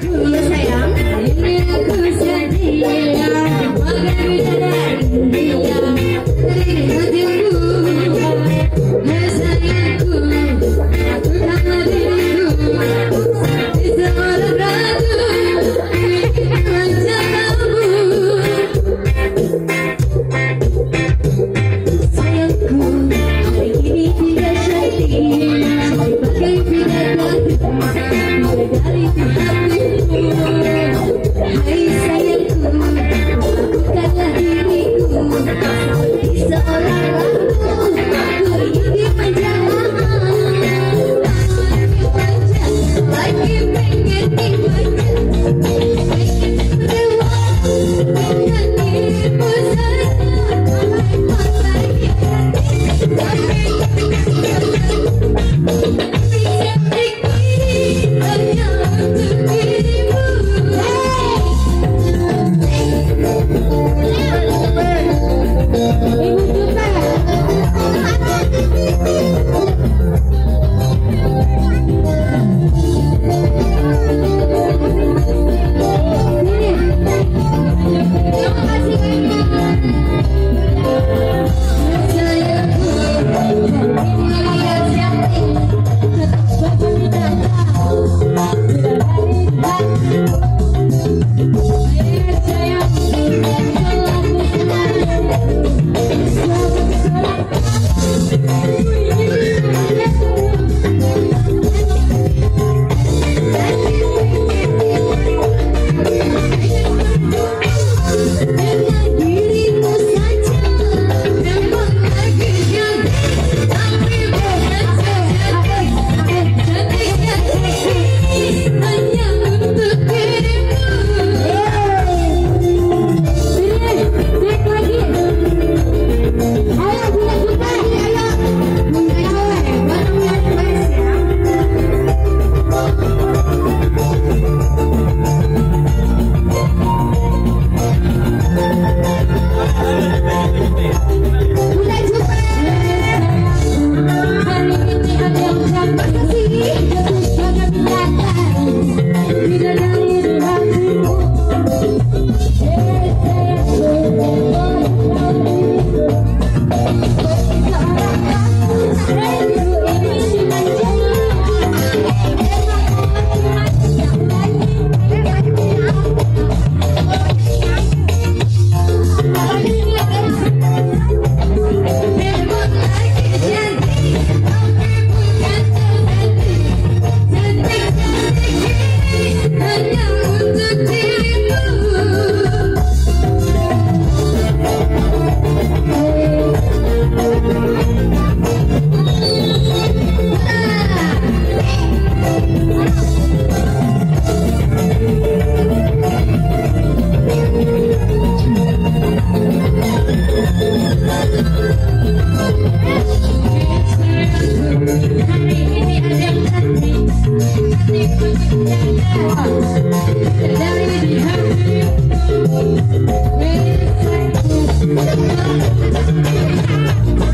Yes, Yeah. Hatiku